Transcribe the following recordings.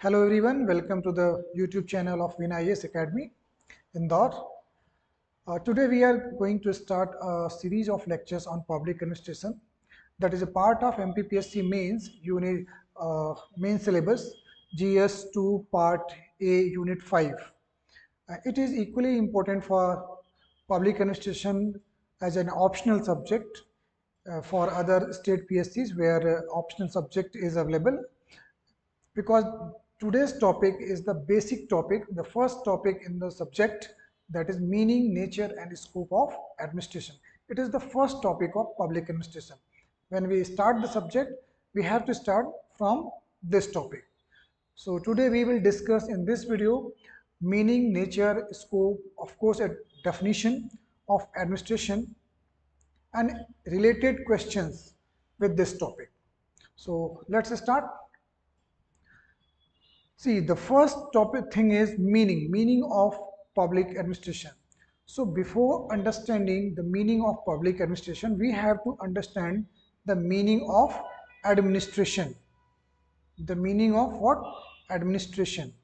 Hello everyone, welcome to the YouTube channel of WinIS Academy Indore. Uh, today we are going to start a series of lectures on public administration that is a part of MPPSC mains unit uh, main syllabus GS2 part A unit 5. Uh, it is equally important for public administration as an optional subject uh, for other state PSCs where uh, optional subject is available because today's topic is the basic topic, the first topic in the subject that is meaning, nature and scope of administration. It is the first topic of public administration. When we start the subject, we have to start from this topic. So today we will discuss in this video meaning, nature, scope, of course a definition of administration and related questions with this topic. So let's start. See, the first topic thing is meaning, meaning of public administration. So before understanding the meaning of public administration, we have to understand the meaning of administration. The meaning of what? Administration.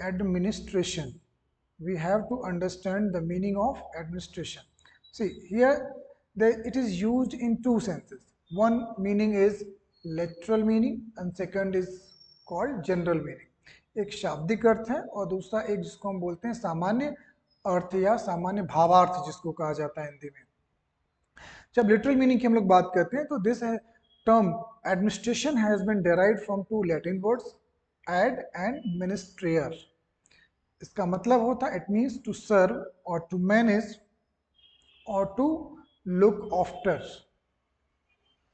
Administration. We have to understand the meaning of administration. See, here the, it is used in two senses. One meaning is literal meaning and second is called general meaning. एक शाब्दिक अर्थ है और दूसरा एक जिसको हम बोलते हैं सामान्य अर्थ या सामान्य भावार्थ जिसको कहा जाता है हिंदी में। जब लिटरल मीनिंग की हम लोग बात करते हैं तो this term administration has been derive from two Latin words ad and ministrare इसका मतलब होता है इट मीन्स टू सर्व और टू मैनेज और टू लुक आफ्टर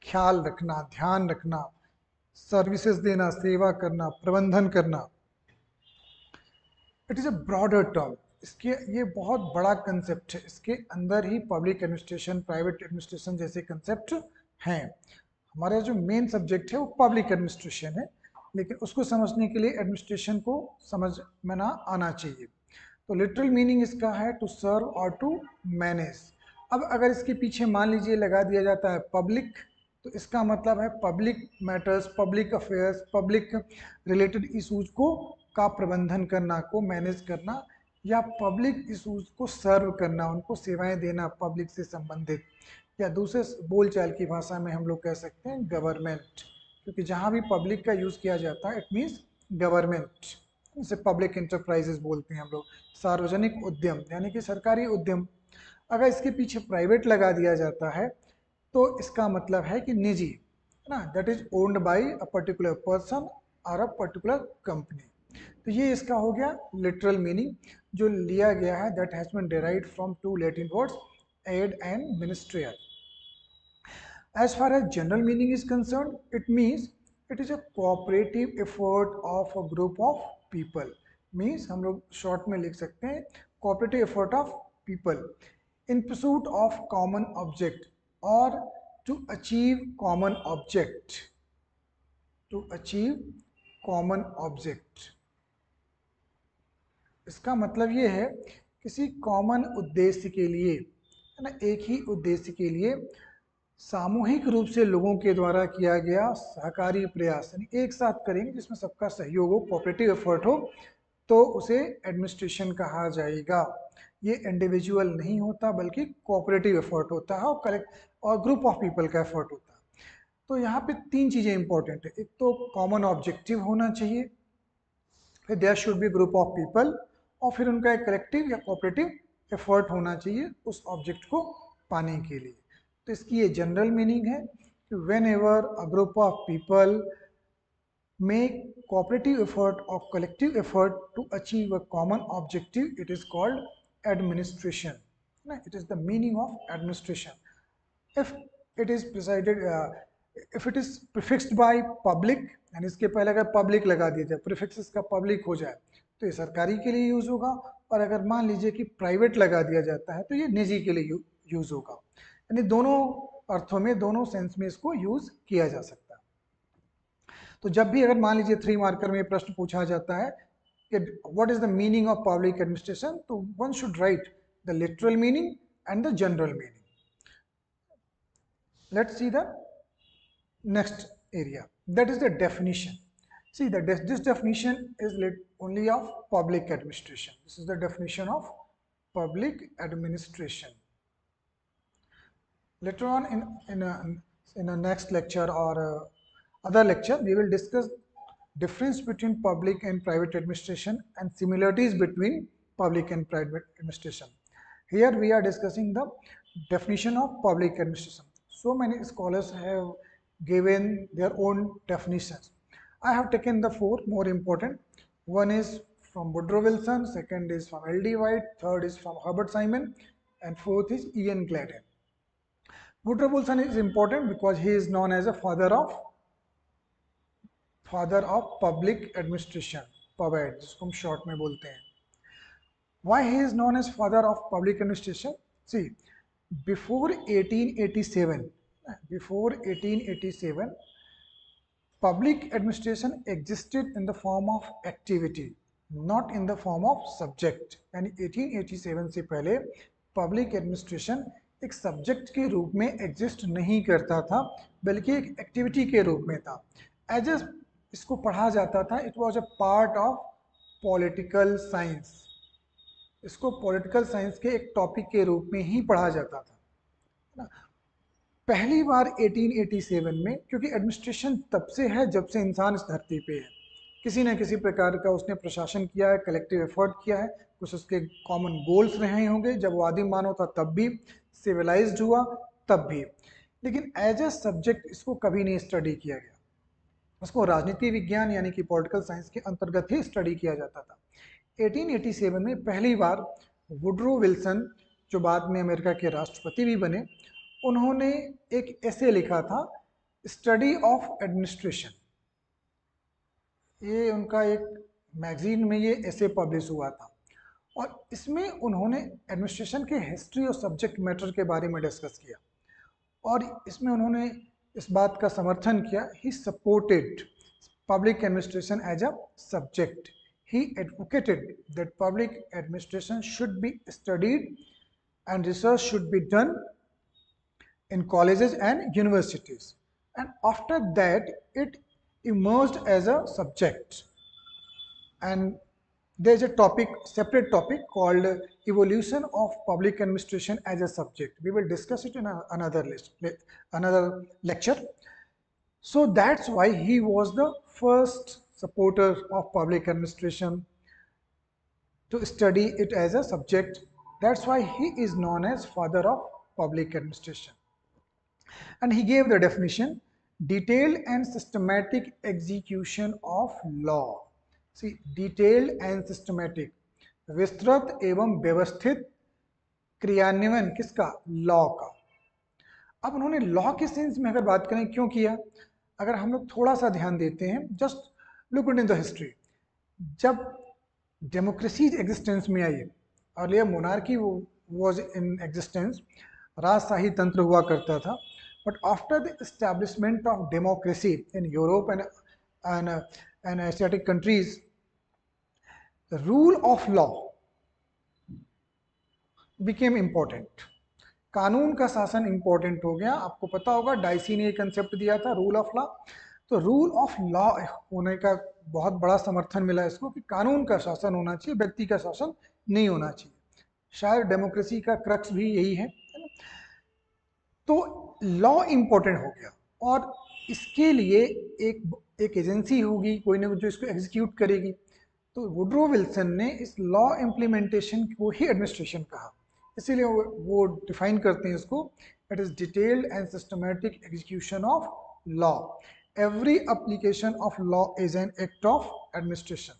ख्याल रखना, ध्यान रखना सर्विसेज़ देना, सेवा करना, प्रबंधन करना। It is a broader term इसके, ये बहुत बड़ा कंसेप्ट है। इसके अंदर ही पब्लिक एडमिनिस्ट्रेशन प्राइवेट एडमिनिस्ट्रेशन जैसे कंसेप्ट हैं। हमारा जो मेन सब्जेक्ट है, वो पब्लिक एडमिनिस्ट्रेशन है। लेकिन उसको समझने के लिए एडमिनिस्ट्रेशन को समझ में ना आना चाहिए। तो लिटरल मीनिंग इसका है टू सर्व और टू मैनेज अब अगर इसके पीछे मान लीजिए लगा दिया जाता है पब्लिक तो इसका मतलब है public matters public affairs public related issues को का प्रबंधन करना, को मैनेज करना या पब्लिक इशूज को सर्व करना, उनको सेवाएँ देना पब्लिक से संबंधित या दूसरे बोलचाल की भाषा में हम लोग कह सकते हैं गवर्नमेंट क्योंकि जहाँ भी पब्लिक का यूज़ किया जाता है इट मीन्स गवर्नमेंट इसे पब्लिक इंटरप्राइजेस बोलते हैं हम लोग। सार्वजनिक उद्यम, यानी कि सरकारी उद्यम। अगर इसके पीछे प्राइवेट लगा दिया जाता है तो इसका मतलब है कि निजी, है ना? That is owned by a particular person और अ पर्टिकुलर कंपनी तो ये इसका हो गया लिटरल मीनिंग जो लिया गया है that has been derive from two Latin words ad and ministerial as far as general meaning is concern it means it is a cooperative effort of a group of people means हम लोग short में लिख सकते हैं cooperative effort of people in pursuit of common object. Or to achieve common object, to achieve common object. इसका मतलब ये है, किसी कॉमन उद्देश्य के लिए, है ना, एक ही उद्देश्य के लिए सामूहिक रूप से लोगों के द्वारा किया गया सहकारी प्रयास, यानी एक साथ करेंगे जिसमें सबका सहयोग हो कोऑपरेटिव एफर्ट हो तो उसे एडमिनिस्ट्रेशन कहा जाएगा। ये इंडिविजुअल नहीं होता, बल्कि कोऑपरेटिव एफर्ट होता है। और कलेक्ट और ग्रुप ऑफ़ पीपल का एफर्ट होता है। तो यहाँ पे तीन चीज़ें इंपॉर्टेंट है। एक तो कॉमन ऑब्जेक्टिव होना चाहिए, फिर there should be group of people और फिर उनका एक कलेक्टिव या कोऑपरेटिव एफर्ट होना चाहिए उस ऑब्जेक्ट को पाने के लिए। तो इसकी ये जनरल मीनिंग है कि whenever a group of people make cooperative cooperative effort or collective effort to achieve a common objective, it is called administration it is the meaning of administration if it is presided uh, if it is prefixed by public यानी इसके पहले अगर public लगा दिया जाए prefix इसका public हो जाए तो ये सरकारी के लिए यूज़ होगा और अगर मान लीजिए कि प्राइवेट लगा दिया जाता है तो ये निजी के लिए यूज़ होगा। यानी दोनों अर्थों में दोनों सेंस में इसको यूज़ किया जा सकता है। तो जब भी अगर मान लीजिए थ्री मार्कर में प्रश्न पूछा जाता है कि what is the meaning of public administration तो one should write the literal meaning and the general meaning Let's see the next area that is the definition. See that this definition is only of public administration. This is the definition of public administration. Later on in, in, a, in a next lecture or uh, other lecture we will discuss difference between public and private administration and similarities between public and private administration. Here we are discussing the definition of public administration so many scholars have given their own definitions. I have taken the four more important. One is from Woodrow Wilson, second is from L.D. White, third is from Herbert Simon, and fourth is Ian Gladden. Woodrow Wilson is important because he is known as a father of father of public administration, PubAd, जिसको हम short में बोलते हैं. Why he is known as father of public administration? See, before 1887, before 1887 public administration existed in the form of activity not in the form of subject. यानी 1887 से पहले public administration एक subject के रूप में एग्जिस्ट नहीं करता था बल्कि एक एक्टिविटी के रूप में था। एज ए इसको पढ़ा जाता था it was a part of political science इसको पॉलिटिकल साइंस के एक टॉपिक के रूप में ही पढ़ा जाता था पहली बार 1887 में, क्योंकि एडमिनिस्ट्रेशन तब से है जब से इंसान इस धरती पे है। किसी न किसी प्रकार का उसने प्रशासन किया है कलेक्टिव एफर्ट किया है, कुछ उसके कॉमन गोल्स रहे होंगे। जब वो आदिम मानव था, तब भी सिविलाइज्ड हुआ, तब भी। लेकिन एज ए सब्जेक्ट इसको कभी नहीं स्टडी किया गया। उसको राजनीति विज्ञान यानी कि पॉलिटिकल साइंस के अंतर्गत ही स्टडी किया जाता था। 1887 में पहली बार वुड्रो विल्सन, जो बाद में अमेरिका के राष्ट्रपति भी बने, उन्होंने एक ऐसे लिखा था, स्टडी ऑफ़ एडमिनिस्ट्रेशन. ये उनका एक मैगजीन में ये ऐसे पब्लिश हुआ था। और इसमें उन्होंने एडमिनिस्ट्रेशन के हिस्ट्री और सब्जेक्ट मैटर के बारे में डिस्कस किया। और इसमें उन्होंने इस बात का समर्थन किया he supported public administration as a subject He advocated that public administration should be studied and research should be done in colleges and universities. And after that, it emerged as a subject. And there is a topic, separate topic called evolution of public administration as a subject. We will discuss it in a, another list, another lecture. So that's why he was the first supporter of public administration to study it as a subject. That's why he is known as father of public administration and he gave the definition detailed and systematic execution of law see detailed and systematic विस्तृत एवं व्यवस्थित क्रियान्वयन किसका law का अब उन्होंने law के sense में अगर बात करें क्यों किया अगर हम लोग थोड़ा सा ध्यान देते हैं just look in the history जब डेमोक्रेसी एग्जिस्टेंस में आई, और यह मोनार्की वॉज़ इन एग्जिस्टेंस राजशाही तंत्र हुआ करता था but after the establishment of democracy in Europe and and Asiatic countries rule of law became important कानून का शासन इम्पोर्टेंट हो गया। आपको पता होगा डाइसी ने यह कंसेप्ट दिया था रूल ऑफ़ लॉ तो रूल ऑफ़ लॉ होने का बहुत बड़ा समर्थन मिला इसको कि कानून का शासन होना चाहिए व्यक्ति का शासन नहीं होना चाहिए। शायद डेमोक्रेसी का क्रक्स भी यही है तो लॉ इम्पोर्टेंट हो गया और इसके लिए एक एक एजेंसी होगी कोई ना कोई जो इसको एग्जीक्यूट करेगी। तो वुड्रो विल्सन ने इस लॉ इम्प्लीमेंटेशन को ही एडमिनिस्ट्रेशन कहा। इसीलिए वो, डिफाइन करते हैं इसको। It is detailed and systematic execution of law every application of law is an act of administration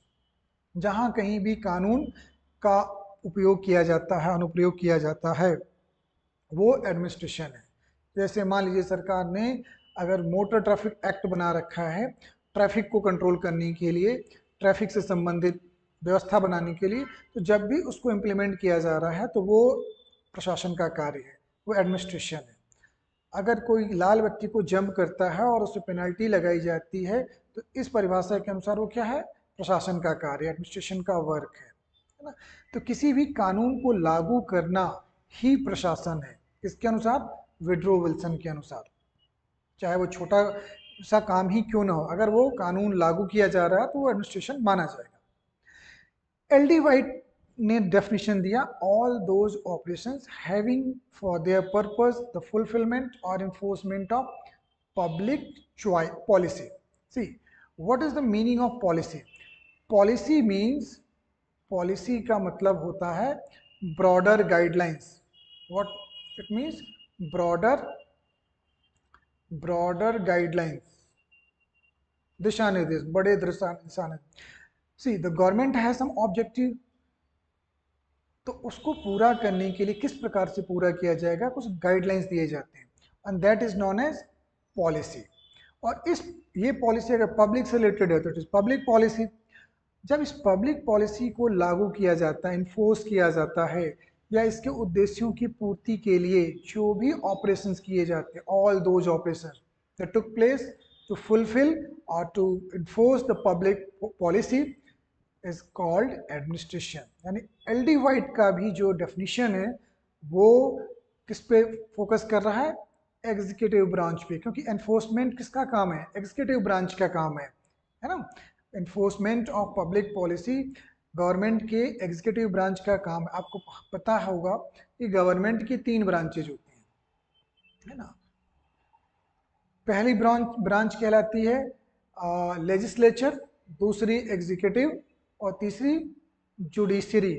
जहाँ कहीं भी कानून का उपयोग किया जाता है, अनुप्रयोग किया जाता है, वो एडमिनिस्ट्रेशन है। जैसे मान लीजिए सरकार ने अगर मोटर ट्रैफ़िक एक्ट बना रखा है, ट्रैफ़िक को कंट्रोल करने के लिए, ट्रैफ़िक से संबंधित व्यवस्था बनाने के लिए तो जब भी उसको इम्प्लीमेंट किया जा रहा है तो वो प्रशासन का कार्य है, वो एडमिनिस्ट्रेशन है। अगर कोई लाल बत्ती को जंप करता है और उसे पेनल्टी लगाई जाती है तो इस परिभाषा के अनुसार वो क्या है? प्रशासन का कार्य एडमिनिस्ट्रेशन का वर्क है है ना? तो किसी भी कानून को लागू करना ही प्रशासन है, इसके अनुसार विड्रो विल्सन के अनुसार। चाहे वो छोटा सा काम ही क्यों ना हो, अगर वो कानून लागू किया जा रहा है तो वो एडमिनिस्ट्रेशन माना जाएगा। एल डी वाइट ने डेफिनेशन दिया all those operations having for their purpose the fulfilment और enforcement of public policy see what is the meaning of policy policy means policy का मतलब होता है broader guidelines what it means broader broader guidelines दिशा निर्देश बड़े दिशा निर्देश see the government है सम ऑब्जेक्टिव तो उसको पूरा करने के लिए किस प्रकार से पूरा किया जाएगा? कुछ गाइडलाइंस दिए जाते हैं। And that is known as policy और इस, ये पॉलिसी अगर पब्लिक से रिलेटेड है तो इट इज़ पब्लिक पॉलिसी जब इस पब्लिक पॉलिसी को लागू किया जाता है इन्फोर्स किया जाता है, या इसके उद्देश्यों की पूर्ति के लिए जो भी ऑपरेशन किए जाते हैं all those operation the took place to fulfil और to enforce the public policy is called administration यानी एल डी वाइट का भी जो डेफिनेशन है, वो किस पे फोकस कर रहा है? एग्जीक्यूटिव ब्रांच पे, क्योंकि एनफोर्समेंट किसका काम है? एग्जीक्यूटिव ब्रांच का काम है है ना? Enforcement of public policy government के एग्जीक्यूटिव ब्रांच का काम है। आपको पता होगा कि गवर्नमेंट की तीन ब्रांचेज होती हैं, है ना? पहली ब्रांच ब्रांच कहलाती है लेजिस्लेचर दूसरी एग्जीक्यूटिव और तीसरी जुडिशरी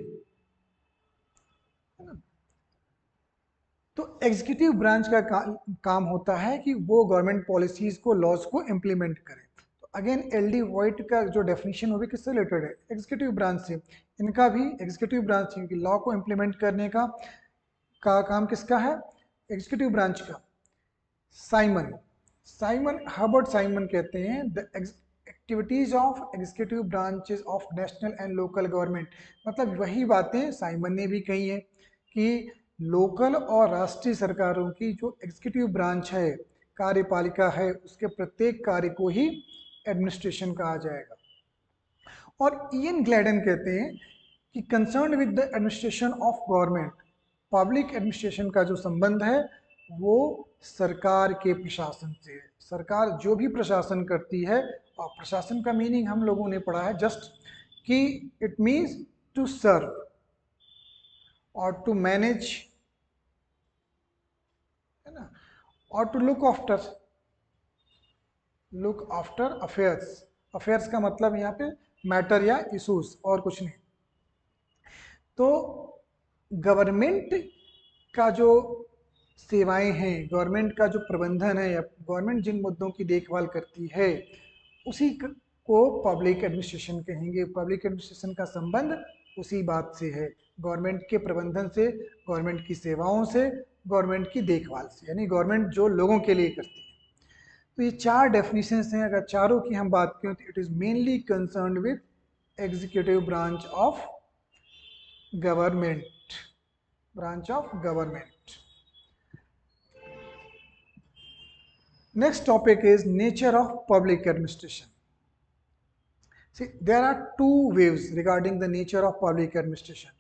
तो एग्जीक्यूटिव ब्रांच का का, काम होता है कि वो गवर्नमेंट पॉलिसीज़ को लॉज को इम्प्लीमेंट करे। तो अगेन एल डी वाइट का जो डेफिनेशन भी किससे रिलेटेड है? एग्जीक्यूटिव ब्रांच से। इनका भी एग्जीक्यूटिव ब्रांच क्योंकि लॉ को इम्प्लीमेंट करने का का काम किसका है? एग्जीक्यूटिव ब्रांच का। साइमन साइमन हर्बर्ट साइमन कहते हैं activities of executive branches of national and local government मतलब वही बातें साइमन ने भी कही हैं कि लोकल और राष्ट्रीय सरकारों की जो एग्जीक्यूटिव ब्रांच है, कार्यपालिका है, उसके प्रत्येक कार्य को ही एडमिनिस्ट्रेशन कहा जाएगा। और ईएन ग्लैडन कहते हैं कि concern with the administration of government public administration का जो संबंध है, वो सरकार के प्रशासन से सरकार जो भी प्रशासन करती है और प्रशासन का मीनिंग हम लोगों ने पढ़ा है जस्ट कि इट मीन्स टू सर्व और टू मैनेज है ना? और to look after look after affairs affairs का मतलब यहाँ पे मैटर या इशूज और कुछ नहीं। तो गवर्नमेंट का जो सेवाएँ हैं गवर्नमेंट का जो प्रबंधन है या गवर्नमेंट जिन मुद्दों की देखभाल करती है उसी को पब्लिक एडमिनिस्ट्रेशन कहेंगे। पब्लिक एडमिनिस्ट्रेशन का संबंध उसी बात से है। गवर्नमेंट के प्रबंधन से गवर्नमेंट की सेवाओं से गवर्नमेंट की देखभाल से, यानी गवर्नमेंट जो लोगों के लिए करती है। तो ये चार डेफिनेशन हैं। अगर चारों की हम बात करें तो it is mainly concern with executive branch of government branch of government Next topic is nature of public administration See, there are two views regarding the nature of public administration.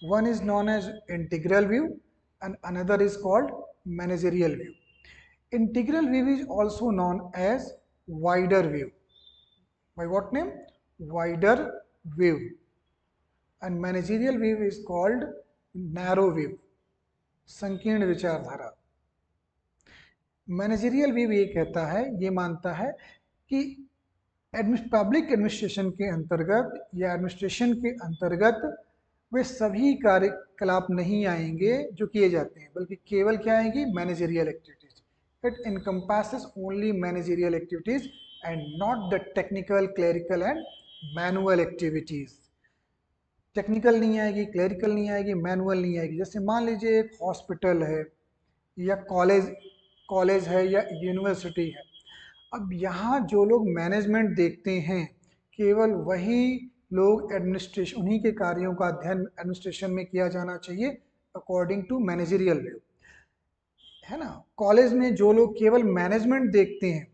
One is known as integral view and another is called managerial view. Integral view is also known as wider view. By what name? Wider view. And managerial view is called narrow view. संकीर्ण विचारधारा managerial view ये कहता है, ये मानता है कि public administration के अंतर्गत या एडमिनिस्ट्रेशन के अंतर्गत वे सभी कार्यकलाप नहीं आएँगे जो किए जाते हैं, बल्कि केवल क्या आएँगी? Managerial activities it encompasses only managerial activities and not the technical clerical and manual activities technical नहीं आएगी क्लरिकल नहीं आएगी मैनुअल नहीं आएगी. जैसे मान लीजिए एक हॉस्पिटल है या कॉलेज कॉलेज है या यूनिवर्सिटी है। अब यहाँ जो लोग मैनेजमेंट देखते हैं केवल वही लोग एडमिनिस्ट्रेशन उन्हीं के कार्यों का अध्ययन एडमिनिस्ट्रेशन में किया जाना चाहिए अकॉर्डिंग टू मैनेजरियल व्यू है ना? कॉलेज में जो लोग केवल मैनेजमेंट देखते हैं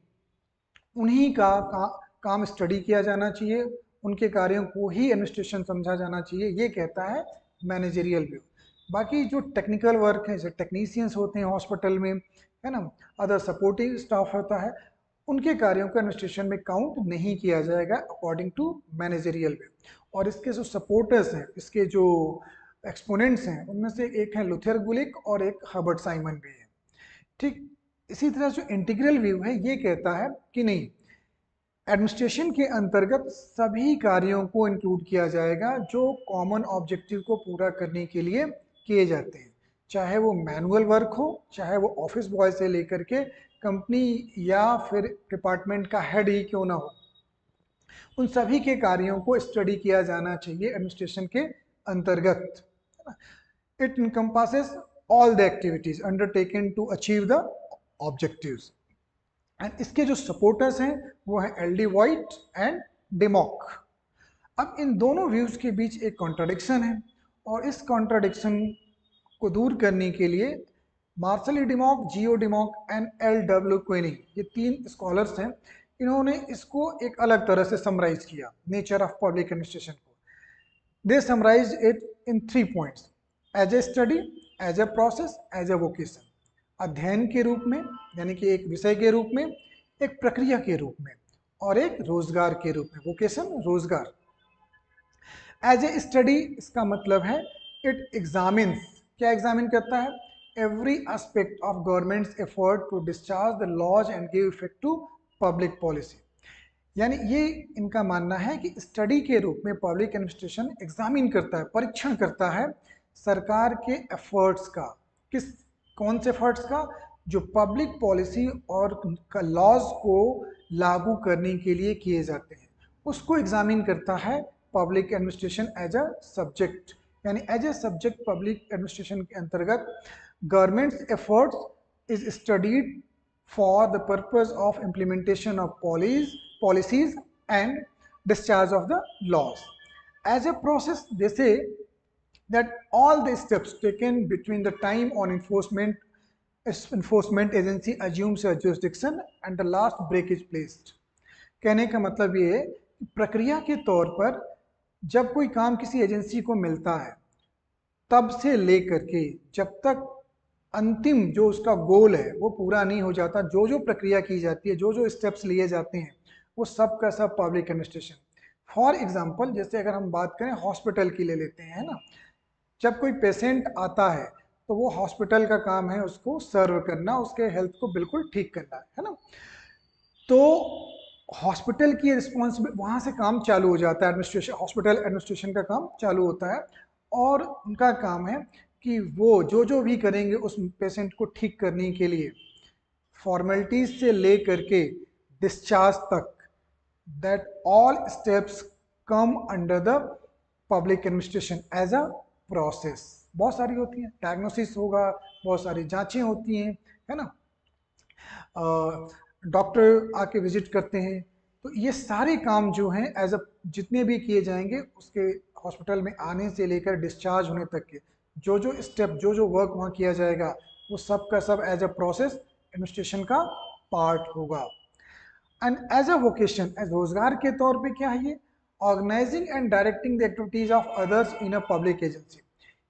उन्हीं का, का काम स्टडी किया जाना चाहिए उनके कार्यों को ही एडमिनिस्ट्रेशन समझा जाना चाहिए ये कहता है मैनेजरियल व्यू बाकी जो टेक्निकल वर्क है जैसे टेक्नीसियंस होते हैं हॉस्पिटल में है ना? अदर सपोर्टिंग स्टाफ होता है, उनके कार्यों को एडमिनिस्ट्रेशन में काउंट नहीं किया जाएगा अकॉर्डिंग टू मैनेजरियल वे और इसके जो सपोर्टर्स हैं, इसके जो एक्सपोनेंट्स हैं, उनमें से एक है लुथेर गुलिक और एक हर्बर्ट साइमन भी है। ठीक, इसी तरह जो इंटीग्रल व्यू है, ये कहता है कि नहीं एडमिनिस्ट्रेशन के अंतर्गत सभी कार्यों को इंक्लूड किया जाएगा जो कॉमन ऑब्जेक्टिव को पूरा करने के लिए किए जाते हैं। चाहे वो मैनुअल वर्क हो, चाहे वो ऑफ़िस बॉय से लेकर के कंपनी या फिर डिपार्टमेंट का हेड ही क्यों ना हो। उन सभी के कार्यों को स्टडी किया जाना चाहिए एडमिनिस्ट्रेशन के अंतर्गत। It encompasses all the activities undertaken to achieve the objectives and इसके जो सपोर्टर्स हैं, वो हैं L D White and Dimock अब इन दोनों व्यूज़ के बीच एक कॉन्ट्राडिक्शन है और इस कॉन्ट्राडिक्शन को दूर करने के लिए Marshall Dimock, Geo Dimock and L W Koenig, ये तीन स्कॉलर्स हैं। इन्होंने इसको एक अलग तरह से समराइज किया नेचर ऑफ़ पब्लिक एडमिनिस्ट्रेशन को। They summarise it in three points as a study as a process as a vocation अध्ययन के रूप में, यानी कि एक विषय के रूप में, एक प्रक्रिया के रूप में, और एक रोज़गार के रूप में वोकेशन रोज़गार। एज ए स्टडी इसका मतलब है इट एग्जामिन क्या एग्जामिन करता है? Every aspect of government's effort to discharge the laws and give effect to public policy यानी ये इनका मानना है कि स्टडी के रूप में पब्लिक एडमिनिस्ट्रेशन एग्जामिन करता है, परीक्षण करता है सरकार के एफर्ट्स का। किस, कौन से एफर्ट्स का? जो पब्लिक पॉलिसी और लॉज को लागू करने के लिए किए जाते हैं। उसको एग्जामिन करता है public administration as a subject यानी as a subject public administration के अंतर्गत government's efforts is studied for the purpose of implementation of polish policies and discharge of the laws as a process जैसे all the steps taken between the time on enforcement enforcement agency assumes a jurisdiction and the last break is placed. कहने का मतलब ये प्रक्रिया के तौर पर जब कोई काम किसी एजेंसी को मिलता है, तब से लेकर के जब तक अंतिम जो उसका गोल है, वो पूरा नहीं हो जाता जो जो प्रक्रिया की जाती है जो जो स्टेप्स लिए जाते हैं, वो सब का सब पब्लिक एडमिनिस्ट्रेशन फॉर एग्ज़ाम्पल जैसे अगर हम बात करें हॉस्पिटल की ले लेते हैं ना? जब कोई पेशेंट आता है तो वो हॉस्पिटल का काम है उसको सर्व करना, उसके हेल्थ को बिल्कुल ठीक करना, है ना? तो हॉस्पिटल की रिस्पॉन्सिबिलिटी वहाँ से काम चालू हो जाता है एडमिनिस्ट्रेशन हॉस्पिटल एडमिनिस्ट्रेशन का काम चालू होता है और उनका काम है कि वो जो जो भी करेंगे उस पेशेंट को ठीक करने के लिए फॉर्मेलिटीज से ले करके डिस्चार्ज तक that all steps come under the public administration as a process बहुत सारी होती हैं डायग्नोसिस होगा, बहुत सारी जांचें होती हैं, है ना? डॉक्टर आके विज़िट करते हैं। तो ये सारे काम जो हैं एज अ जितने भी किए जाएँगे, उसके हॉस्पिटल में आने से लेकर डिस्चार्ज होने तक के जो जो स्टेप जो जो वर्क वहाँ किया जाएगा, वो सब का सब एज अ प्रोसेस एडमिनिस्ट्रेशन का पार्ट होगा। And as a vocation as रोज़गार के तौर पे क्या है ये? Organising and directing the activities of others in a public agency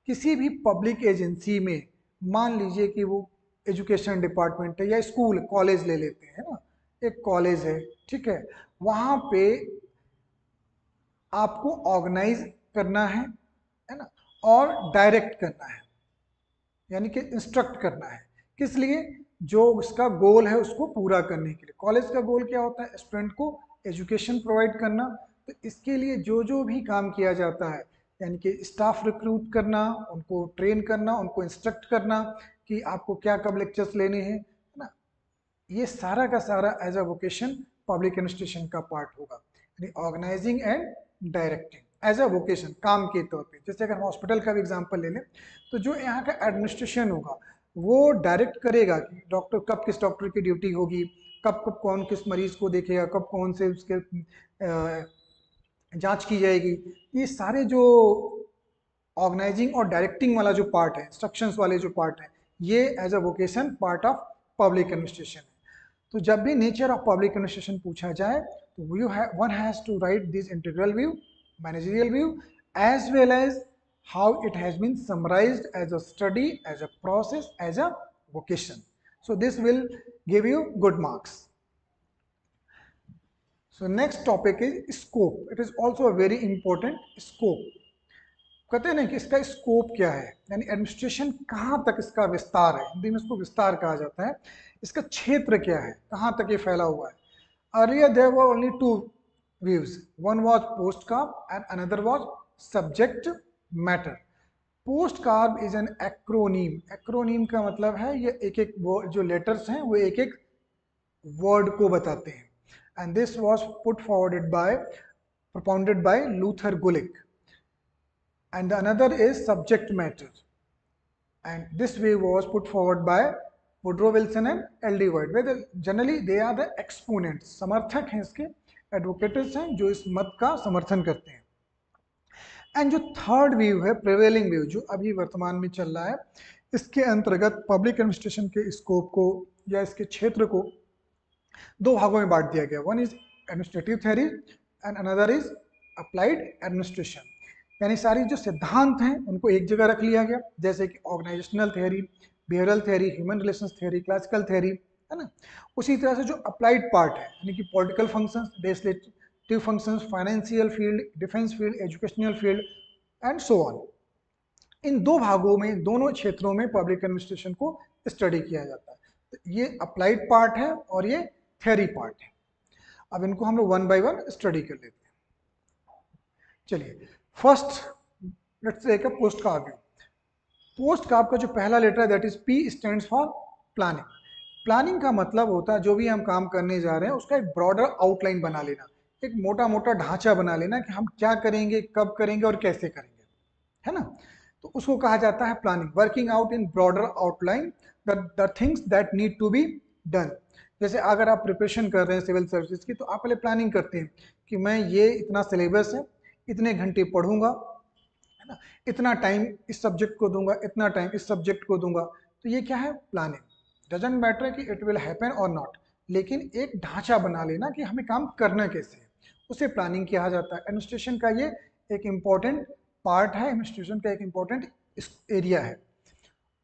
किसी भी पब्लिक एजेंसी में, मान लीजिए कि वो एजुकेशन डिपार्टमेंट है या स्कूल, कॉलेज ले लेते हैं ना? एक कॉलेज है, ठीक है? वहाँ पे आपको ऑर्गेनाइज करना है है ना? और डायरेक्ट करना है, यानी कि इंस्ट्रक्ट करना है। किस लिए? जो उसका गोल है उसको पूरा करने के लिए। कॉलेज का गोल क्या होता है? स्टूडेंट को एजुकेशन प्रोवाइड करना। तो इसके लिए जो जो भी काम किया जाता है, यानी कि स्टाफ रिक्रूट करना, उनको ट्रेन करना, उनको इंस्ट्रक्ट करना कि आपको क्या कब लेक्चर्स लेने हैं, है ना? ये सारा का सारा as a vocation public administration का पार्ट होगा। यानी organising and directing as a vocation काम के तौर पे। जैसे अगर हम हॉस्पिटल का भी एग्जांपल ले लें तो जो यहाँ का एडमिनिस्ट्रेशन होगा, वो डायरेक्ट करेगा कि डॉक्टर कब किस डॉक्टर की ड्यूटी होगी, कब कब कौन किस मरीज़ को देखेगा, कब कौन से उसके जाँच की जाएगी। ये सारे जो ऑर्गेनाइजिंग और डायरेक्टिंग वाला जो पार्ट है इंस्ट्रक्शंस वाले जो पार्ट है ये as a vocation part of public administration है तो जब भी नेचर ऑफ़ पब्लिक एडमिनिस्ट्रेशन पूछा जाए तो view one has to write this integral view managerial view as well as how it has been summarised as a study as a process as a vocation so this will give you good marks So next topic is scope. It is also a very important scope. कहते हैं ना कि इसका scope क्या है? यानी administration कहाँ तक इसका विस्तार है? हिंदी में इसको विस्तार कहा जाता है। इसका क्षेत्र क्या है? कहाँ तक ये फैला हुआ है? Earlier there were only two views one was POSDCORB and another was subject matter POSDCORB is an acronym acronym का मतलब है ये एक एक जो लेटर्स हैं, वो एक एक वर्ड को बताते हैं। And this was put forwarded by, propounded by Luther Gulick. And another is subject matter. And this way was put forward by Woodrow Wilson and L.D. White where generally they are the exponents, समर्थक हैं इसके एडवोकेटर्स हैं, जो इस मत का समर्थन करते हैं। एंड जो थर्ड व्यू है प्रिवेलिंग व्यू जो अभी वर्तमान में चल रहा है, इसके अंतर्गत पब्लिक एडमिनिस्ट्रेशन के स्कोप को या इसके क्षेत्र को दो भागों में बांट दिया गया। One is administrative theory and another is applied administration यानी सारी जो सिद्धांत हैं, उनको एक जगह रख लिया गया। जैसे कि organisational theory behavioural theory human relation theory classical theory है ना? उसी तरह से जो अप्लाइड पार्ट है, यानी कि political functions legislative functions financial field defence field educational field and so on इन दो भागों में, दोनों क्षेत्रों में पब्लिक एडमिनिस्ट्रेशन को स्टडी किया जाता है। तो ये अप्लाइड पार्ट है और ये थेरी पार्ट है। अब इनको हम लोग वन बाय वन स्टडी कर लेते हैं। चलिए first let's take a POSDCORB POSDCORB का जो पहला लेटर है that is P stand for planning planning का मतलब होता है, जो भी हम काम करने जा रहे हैं, उसका एक ब्रॉडर आउटलाइन बना लेना। एक मोटा मोटा ढांचा बना लेना कि हम क्या करेंगे, कब करेंगे और कैसे करेंगे। है ना? तो उसको कहा जाता है planning working out in broader outline the things that need to be done जैसे अगर आप प्रिपरेशन कर रहे हैं सिविल सर्विसेज़ की तो आप पहले प्लानिंग करते हैं कि मैं ये इतना सिलेबस है इतने घंटे पढ़ूँगा, है ना? इतना टाइम इस सब्जेक्ट को दूँगा, इतना टाइम इस सब्जेक्ट को दूँगा। तो ये क्या है? प्लानिंग डजेंट मैटर कि इट विल हैपन और नॉट लेकिन एक ढांचा बना लेना कि हमें काम करना कैसे है। उसे प्लानिंग किया जाता है। एडमिनिस्ट्रेशन का ये एक इंपॉर्टेंट पार्ट है। एडमिनिस्ट्रेशन का एक इंपॉर्टेंट एरिया है।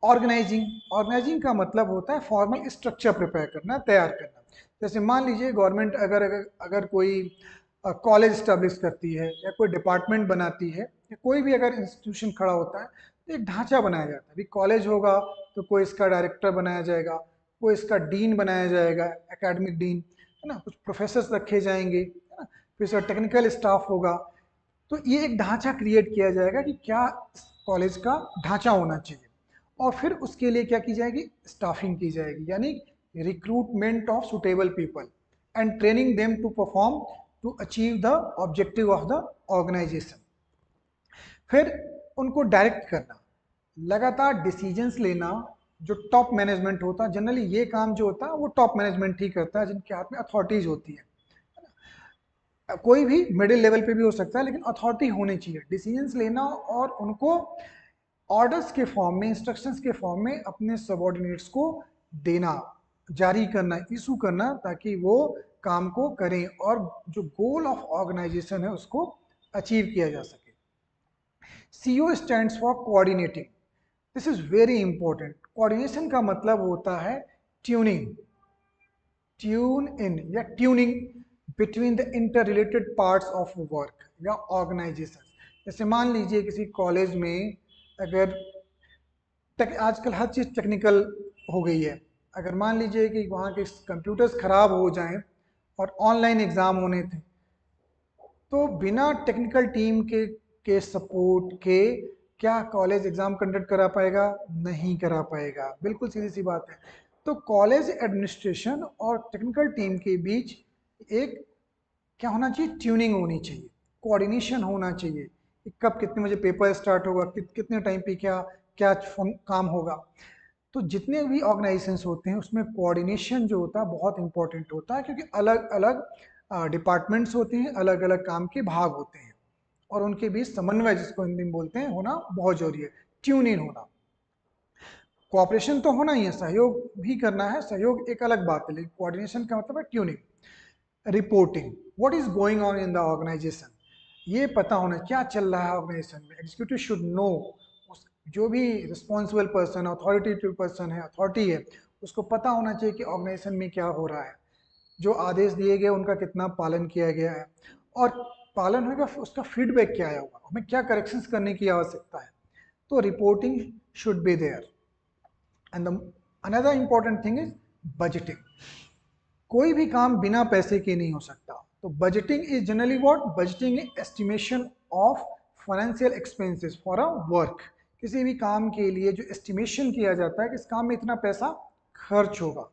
ऑर्गेनाइजिंग ऑर्गेनाइजिंग का मतलब होता है फॉर्मल स्ट्रक्चर प्रिपेयर करना, तैयार करना। जैसे मान लीजिए गवर्नमेंट अगर अगर अगर कोई कॉलेज स्टैब्लिश करती है या कोई डिपार्टमेंट बनाती है, या कोई भी अगर इंस्टीट्यूशन खड़ा होता है तो एक ढांचा बनाया जाता है। अभी कॉलेज होगा तो कोई इसका डायरेक्टर बनाया जाएगा, कोई इसका डीन बनाया जाएगा एकेडमिक डीन है ना? कुछ प्रोफेसर रखे जाएँगे, है ना? फिर इसका टेक्निकल स्टाफ होगा। तो ये एक ढांचा क्रिएट किया जाएगा कि क्या कॉलेज का ढांचा होना चाहिए। और फिर उसके लिए क्या की जाएगी? स्टाफिंग की जाएगी। यानी recruitment of suitable people and training them to perform to achieve the objective of the organisation फिर उनको डायरेक्ट करना। लगातार डिसीजंस लेना, जो टॉप मैनेजमेंट होता है जनरली ये काम जो होता है वो टॉप मैनेजमेंट ही करता है, जिनके हाथ में अथॉरिटीज होती है। कोई भी मिडिल लेवल पे भी हो सकता है, लेकिन अथॉरिटी होनी चाहिए। डिसीजंस लेना और उनको ऑर्डर्स के फॉर्म में इंस्ट्रक्शंस के फॉर्म में अपने सबॉर्डिनेट्स को देना, जारी करना इशू करना, ताकि वो काम को करें और जो गोल ऑफ़ ऑर्गेनाइजेशन है उसको अचीव किया जा सके। C O stand for coordinating this is very important coordination का मतलब होता है ट्यूनिंग ट्यून इन या tuning between the interrelated parts of work या ऑर्गेनाइजेशन जैसे मान लीजिए किसी कॉलेज में अगर तक आजकल हर चीज़ टेक्निकल हो गई है। अगर मान लीजिए कि वहाँ के कंप्यूटर्स ख़राब हो जाएँ और ऑनलाइन एग्ज़ाम होने थे। तो बिना टेक्निकल टीम के के सपोर्ट के क्या कॉलेज एग्ज़ाम कंडक्ट करा पाएगा? नहीं करा पाएगा। बिल्कुल सीधी सी बात है। तो कॉलेज एडमिनिस्ट्रेशन और टेक्निकल टीम के बीच एक क्या होना चाहिए? ट्यूनिंग होनी चाहिए। कोऑर्डिनेशन होना चाहिए। कि कब कितने बजे पेपर स्टार्ट होगा कितने टाइम पे क्या क्या काम होगा। तो जितने भी ऑर्गेनाइजेशन होते हैं, उसमें कोऑर्डिनेशन जो होता है, बहुत इंपॉर्टेंट होता है, क्योंकि अलग अलग डिपार्टमेंट्स होते हैं, अलग अलग काम के भाग होते हैं। और उनके बीच समन्वय, जिसको हिंदी में बोलते हैं, होना बहुत ज़रूरी है। ट्यून इन होना। कोऑपरेशन तो होना ही है, सहयोग भी करना है, सहयोग एक अलग बात है, लेकिन कोऑर्डिनेशन का मतलब है tuning reporting what is going on in the organisation ये पता होना, क्या चल रहा है ऑर्गेनाइजेशन में? एग्जीक्यूटिव शुड नो जो भी रिस्पॉन्सिबल पर्सन अथॉरिटेटिव पर्सन है अथॉरिटी है, उसको पता होना चाहिए कि ऑर्गेनाइजेशन में क्या हो रहा है। जो आदेश दिए गए, उनका कितना पालन किया गया है। और पालन होगा उसका फीडबैक क्या आया होगा? हमें क्या करेक्शंस करने की आवश्यकता है? तो reporting should be there and another important thing is budgeting कोई भी काम बिना पैसे के नहीं हो सकता। तो budgeting is generally what budgeting estimation of financial expenses for a work किसी भी काम के लिए जो एस्टिमेशन किया जाता है कि इस काम में इतना पैसा खर्च होगा।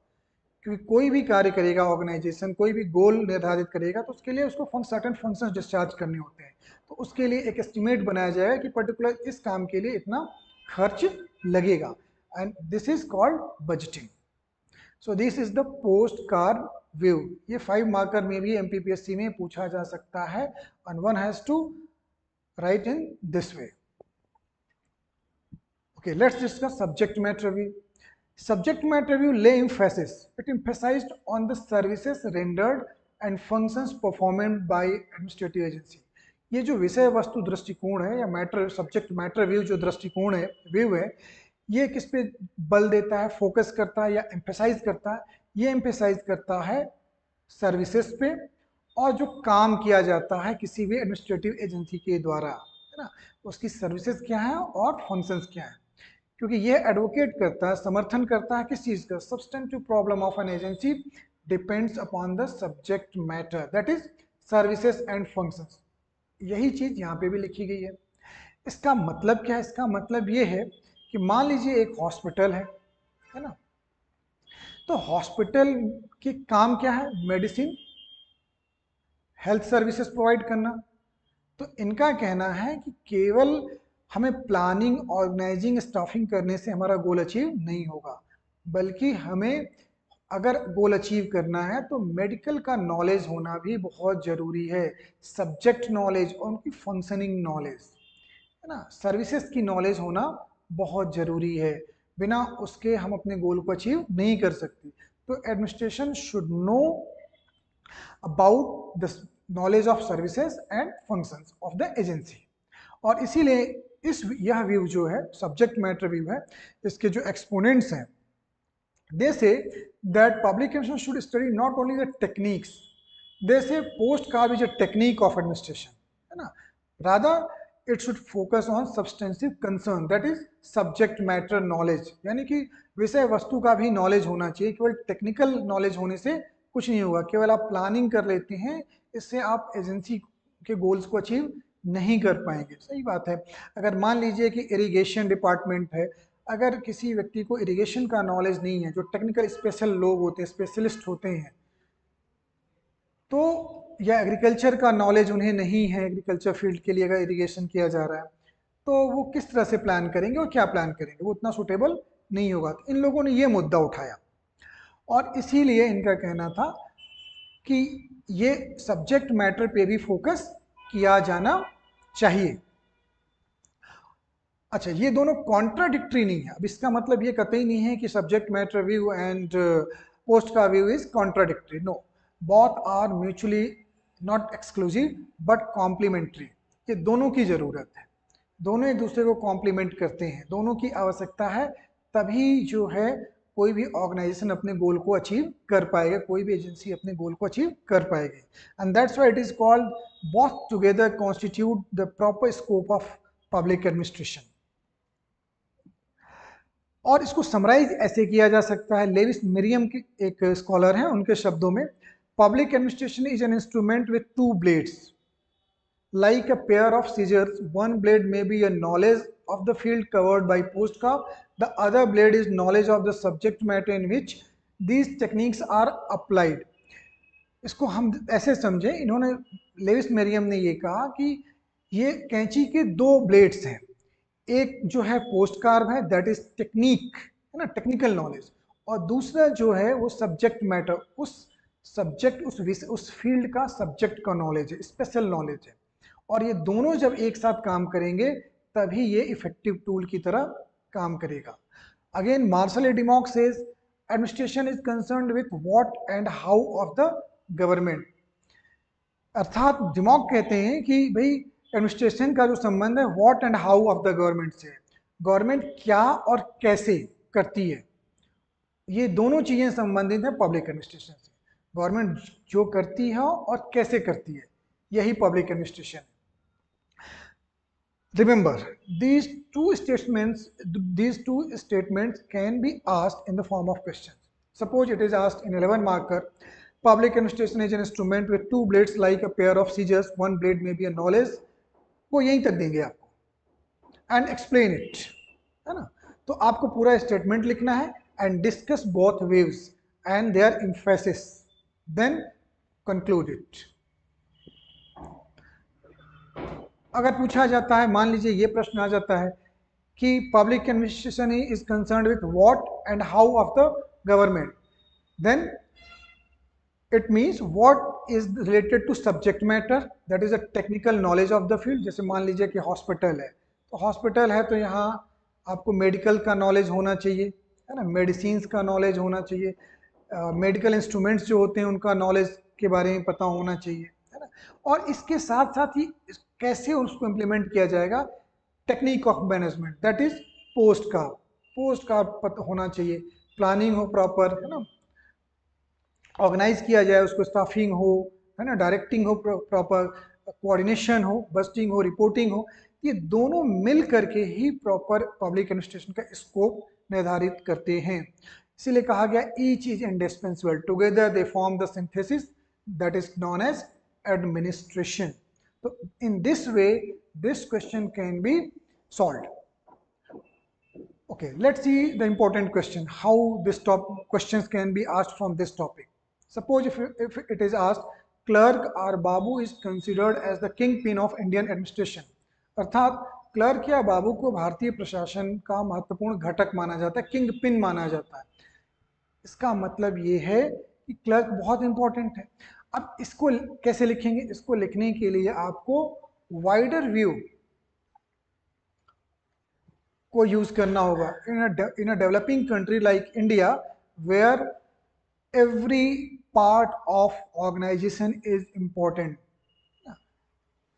क्योंकि कोई भी कार्य करेगा ऑर्गेनाइजेशन कोई भी गोल निर्धारित करेगा तो उसके लिए उसको सर्टन फ़ंक्शन डिस्चार्ज करने होते हैं। तो उसके लिए एक एस्टिमेट बनाया जाएगा कि पर्टिकुलर इस काम के लिए इतना खर्च लगेगा। And this is called budgeting so this is the POSDCORB view ये फाइव मार्कर में भी एमपीपीएससी में पूछा जा सकता है। And one has to write in this way okay let's discuss subject matter view Subject matter review lay emphasis. It emphasized on the services rendered and functions performed by administrative agency. ये जो विषय वस्तु दृष्टिकोण है या matter subject matter view जो दृष्टिकोण है व्यू है, ये किस पे बल देता है फोकस करता है या एम्फेसाइज करता है ये एम्फेसाइज करता है सर्विसेज़ पे और जो काम किया जाता है किसी भी एडमिनिस्ट्रेटिव एजेंसी के द्वारा, है ना उसकी सर्विसेज़ क्या है और फ़ंक्शंस क्या है क्योंकि ये एडवोकेट करता है, समर्थन करता है किस चीज़ का? Substantive problem of an agency depends upon the subject matter that is services and functions यही चीज़ यहाँ पे भी लिखी गई है। इसका मतलब क्या है? इसका मतलब ये है कि मान लीजिए एक हॉस्पिटल है है ना? तो हॉस्पिटल की काम क्या है? मेडिसिन हेल्थ सर्विसेज़ प्रोवाइड करना। तो इनका कहना है कि केवल हमें प्लानिंग ऑर्गेनाइजिंग स्टाफिंग करने से हमारा गोल अचीव नहीं होगा। बल्कि हमें अगर गोल अचीव करना है तो मेडिकल का नॉलेज होना भी बहुत ज़रूरी है। सब्जेक्ट नॉलेज और उनकी फंक्शनिंग नॉलेज है ना? सर्विसेज़ की नॉलेज होना बहुत ज़रूरी है। बिना उसके हम अपने गोल को अचीव नहीं कर सकते। तो administration should know about the knowledge of services and functions of the agency और इसीलिए इस यह व्यू जो है सब्जेक्ट मैटर व्यू है, इसके जो एक्सपोनेंट्स हैं they say that public should study not only the techniques they say POSDCORB भी जो टेक्निक ऑफ़ एडमिनिस्ट्रेशन है ना? Rather it should focus on substantive concern that is subject matter knowledge यानी कि विषय वस्तु का भी नॉलेज होना चाहिए, केवल टेक्निकल नॉलेज होने से कुछ नहीं होगा, केवल आप प्लानिंग कर लेते हैं, इससे आप एजेंसी के गोल्स को अचीव नहीं कर पाएँगे। सही बात है। अगर मान लीजिए कि इरिगेशन डिपार्टमेंट है, अगर किसी व्यक्ति को इरिगेशन का नॉलेज नहीं है, जो टेक्निकल स्पेशल लोग होते हैं स्पेशलिस्ट होते हैं तो या एग्रीकल्चर का नॉलेज उन्हें नहीं है एग्रीकल्चर फ़ील्ड के लिए अगर इरिगेशन किया जा रहा है तो वो किस तरह से प्लान करेंगे और क्या प्लान करेंगे? वो उतना सुटेबल नहीं होगा। तो इन लोगों ने ये मुद्दा उठाया। और इसीलिए इनका कहना था कि ये सब्जेक्ट मैटर पे भी फोकस किया जाना चाहिए। अच्छा ये दोनों कॉन्ट्राडिक्ट्री नहीं है। अब इसका मतलब ये कतई नहीं है कि subject matter view and POSDCORB view is contradictory no both are mutually not exclusive but complementary ये दोनों की ज़रूरत है। दोनों एक दूसरे को कॉम्प्लीमेंट करते हैं। दोनों की आवश्यकता है, तभी जो है कोई भी ऑर्गेनाइजेशन अपने गोल को अचीव कर पाएगा, कोई भी एजेंसी अपने गोल को अचीव कर पाएगी। And that's why it is called both together constitute the proper scope of public administration. और इसको समराइज ऐसे किया जा सकता है। लेविस मिरियम के एक स्कॉलर हैं, उनके शब्दों में public administration is an instrument with two blades like a pair of scissors, one blade may be a knowledge of the field covered by postcard the other blade is knowledge of the subject matter in which these techniques are applied. इसको हम ऐसे समझें। इन्होंने Levi's मेरियम ने ये कहा कि ये कैंची के दो ब्लेड्स हैं। एक जो है पोस्ट कार्ब है दैट इज़ टेक्निक है ना टेक्निकल नॉलेज और दूसरा जो है वो सब्जेक्ट मैटर उस सब्जेक्ट उस उस फ़ील्ड का सब्जेक्ट का नॉलेज है स्पेशल नॉलेज है। और ये दोनों जब एक साथ काम करेंगे, तभी ये इफ़ेक्टिव टूल की तरह काम करेगा। Again Marshall E Dimock says administration is concern with what and how of the government अर्थात दिमाग कहते हैं कि, भाई एडमिनिस्ट्रेशन का जो संबंध है what and how of the government से गवर्नमेंट क्या और कैसे करती है? ये दोनों चीज़ें संबंधित हैं पब्लिक एडमिनिस्ट्रेशन से। गवर्नमेंट जो करती है और कैसे करती है, यही पब्लिक एडमिनिस्ट्रेशन है। Remember these two statements these two statements can be asked in the form of questions suppose it is asked in 11 marker public administration is an instrument with two blades like a pair of scissors one blade may be a knowledge वो यहीं तक देंगे आपको and explain it है ना तो आपको पूरा स्टेटमेंट लिखना है and discuss both views and their emphasis then conclude it अगर पूछा जाता है मान लीजिए ये प्रश्न आ जाता है कि public administration is concern with what and how of the government then it means what is related to subject matter that is a technical knowledge of the field जैसे मान लीजिए कि हॉस्पिटल है। तो हॉस्पिटल है तो यहाँ आपको मेडिकल का नॉलेज होना चाहिए है ना? मेडिसिन का नॉलेज होना चाहिए। मेडिकल uh, इंस्ट्रूमेंट्स जो होते हैं उनका नॉलेज के बारे में पता होना चाहिए है ना? और इसके साथ साथ ही कैसे उसको इम्प्लीमेंट किया जाएगा? Technique of management that is POSDCORB POSDCORB पता होना चाहिए। प्लानिंग हो प्रॉपर है ना? ऑर्गेनाइज किया जाए उसको स्टाफिंग हो, है ना? डायरेक्टिंग हो प्रॉपर कोऑर्डिनेशन हो बस्टिंग हो रिपोर्टिंग हो, ये दोनों मिल करके ही प्रॉपर पब्लिक एडमिनिस्ट्रेशन का स्कोप निर्धारित करते हैं। इसीलिए कहा गया each is indispensable together they form the synthesis that is known as administration तो in this way this question can be solve okay let's see the important question how this top question can be asked from this topic suppose if it is asked clerk are babu is considered as the king pin of Indian administration अर्थात clerk या बाबू को भारतीय प्रशासन का महत्वपूर्ण घटक माना जाता है किंग पिन माना जाता है। इसका मतलब ये है कि क्लर्क बहुत इंपॉर्टेंट है। अब इसको कैसे लिखेंगे? इसको लिखने के लिए आपको वाइडर व्यू को यूज़ करना होगा। In a developing country like India where every part of organization is important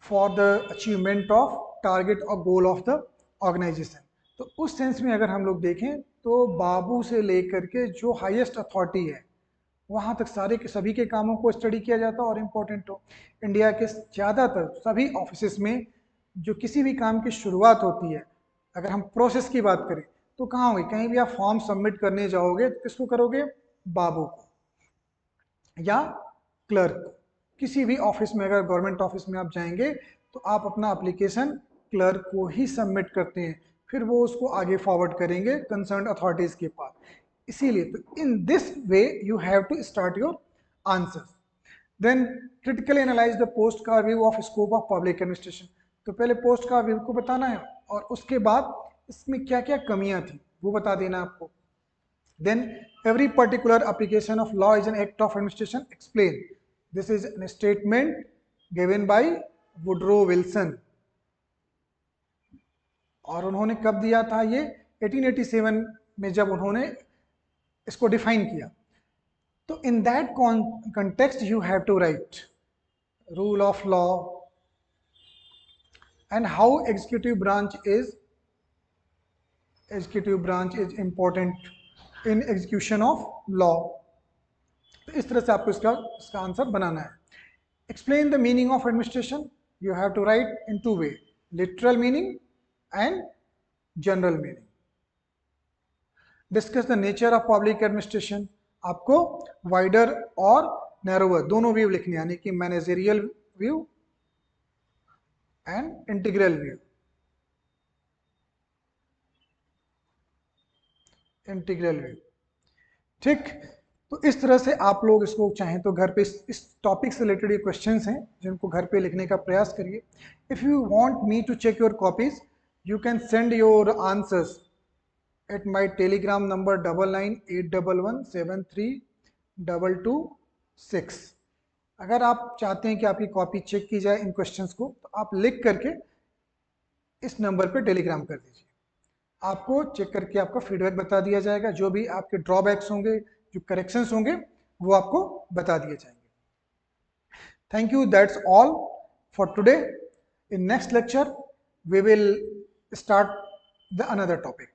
for the achievement of target or goal of the organization. तो उस सेंस में अगर हम लोग देखें तो बाबू से लेकर के जो हाईएस्ट अथॉरिटी है वहाँ तक सारे के, सभी के कामों को स्टडी किया जाता है और इम्पोर्टेंट हो। इंडिया के ज़्यादातर सभी ऑफ़िस में जो किसी भी काम की शुरुआत होती है, अगर हम प्रोसेस की बात करें तो कहाँ होगी? कहीं भी आप फॉर्म सबमिट करने जाओगे तो किसको करोगे? बाबू को, या क्लर्क को। किसी भी ऑफ़िस में, अगर गवर्नमेंट ऑफ़िस में आप जाएँगे तो आप अपना अप्लीकेशन क्लर्क को ही सबमिट करते हैं। फिर वो उसको आगे फॉरवर्ड करेंगे कंसर्न अथॉरिटीज के पास। इसीलिए तो in this way you have to start your answer then critically analyse the POSDCORB view of scope of public administration तो पहले पोस्ट का व्यू को बताना है और उसके बाद इसमें क्या क्या कमियाँ थी, वो बता देना आपको Then every particular application of law is an act of administration. Explain. This is a statement given by Woodrow Wilson. और उन्होंने कब दिया था ये 1887 में जब उन्होंने इसको डिफाइन किया। तो in that context you have to write rule of law and how executive branch is executive branch is important in execution of law तो इस तरह से आपको इसका इसका आंसर बनाना है। Explain the meaning of administration you have to write in two way literal meaning and general meaning discuss the nature of public administration आपको वाइडर और नैरोवर दोनों व्यू लिखने यानी कि managerial view and integral view integral view ठीक? तो इस तरह से आप लोग इसको चाहें तो घर पे इस, इस टॉपिक से रिलेटेड ये क्वेश्चंस हैं जिनको घर पे लिखने का प्रयास करिए। If you want me to check your copies you can send your answers at my Telegram number double nine eight double one seven three double two six अगर आप चाहते हैं कि आपकी कॉपी चेक की जाए इन क्वेश्चंस को तो आप लिख करके इस नंबर पे टेलीग्राम कर दीजिए। आपको चेक करके आपका फीडबैक बता दिया जाएगा। जो भी आपके ड्रॉबैक्स होंगे, जो करेक्शंस होंगे, वो आपको बता दिए जाएँगे। Thank you that's all for today in next lecture we will start the another topic